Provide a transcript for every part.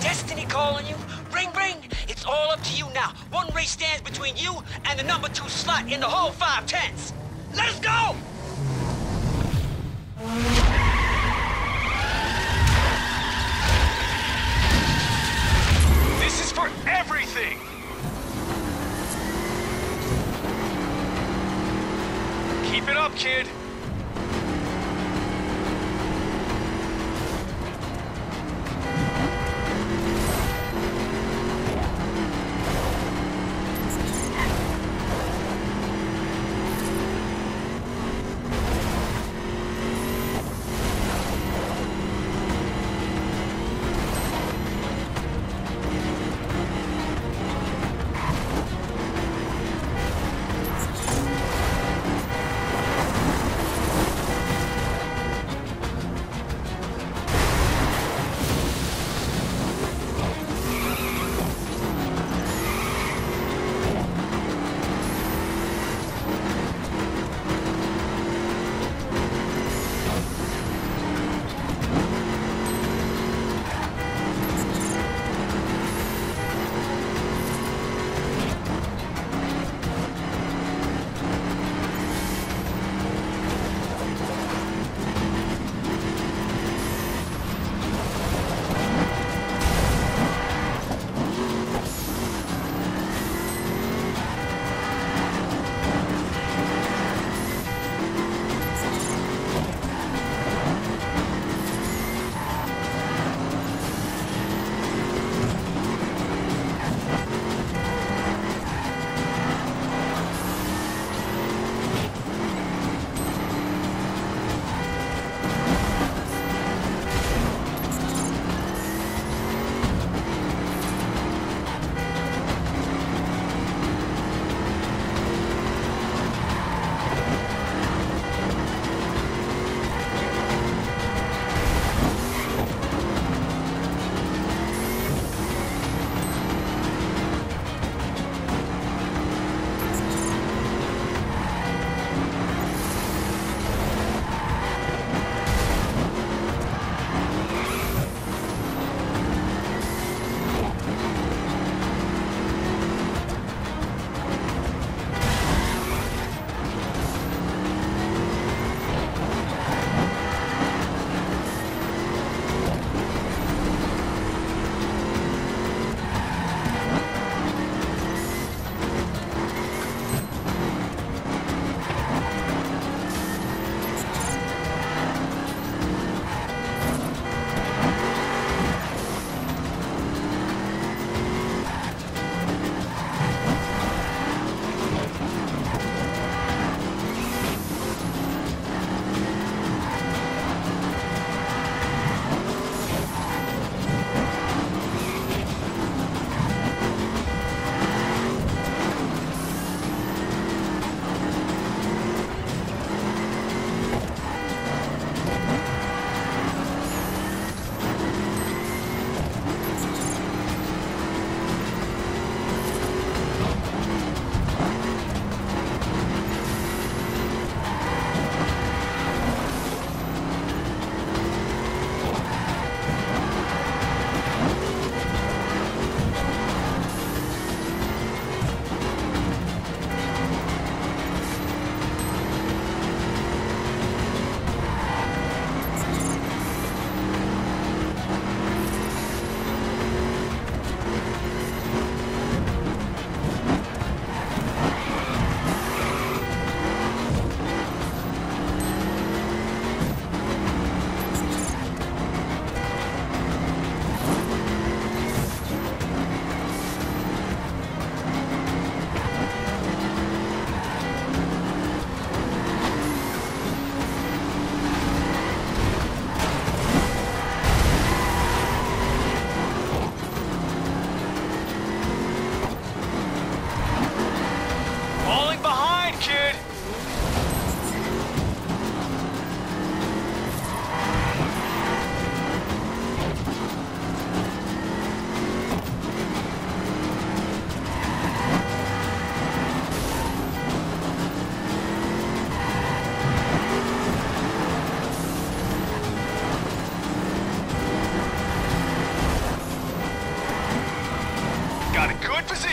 destiny calling you. Ring, ring. It's all up to you now. One race stands between you and the number two slot in the whole five five tens. Let's go!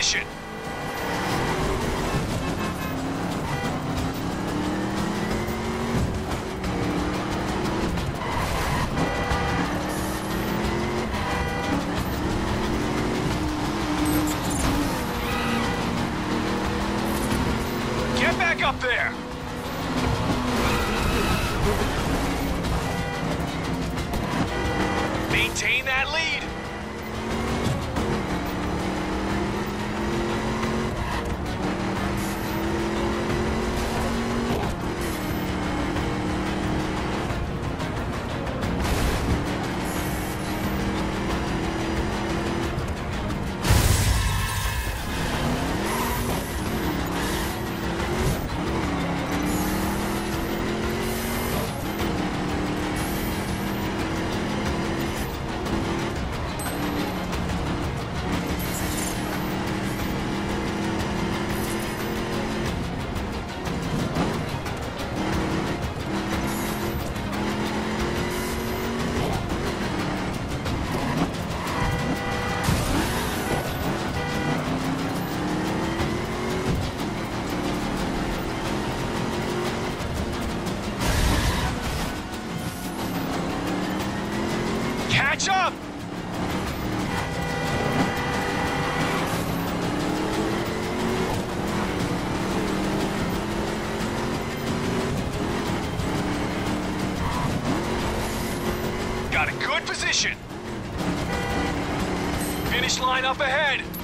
Position. Catch up! Got a good position. Finish line up ahead.